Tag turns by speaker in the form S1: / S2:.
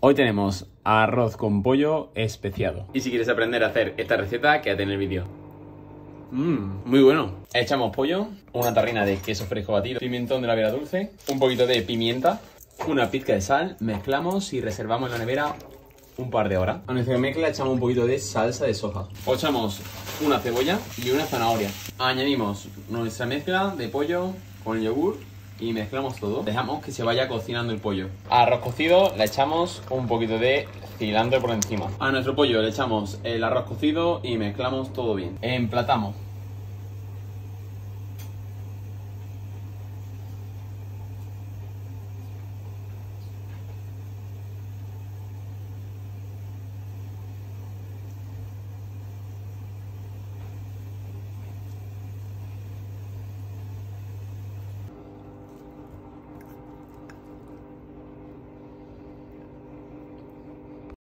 S1: Hoy tenemos arroz con pollo especiado. Y si quieres aprender a hacer esta receta, quédate en el vídeo. Mmm, muy bueno. Echamos pollo, una tarrina de queso fresco batido, pimentón de la vera dulce, un poquito de pimienta, una pizca de sal, mezclamos y reservamos en la nevera un par de horas. A nuestra mezcla echamos un poquito de salsa de soja. O echamos una cebolla y una zanahoria. Añadimos nuestra mezcla de pollo con el yogur y mezclamos todo. Dejamos que se vaya cocinando el pollo. arroz cocido le echamos un poquito de cilantro por encima. A nuestro pollo le echamos el arroz cocido y mezclamos todo bien. Emplatamos.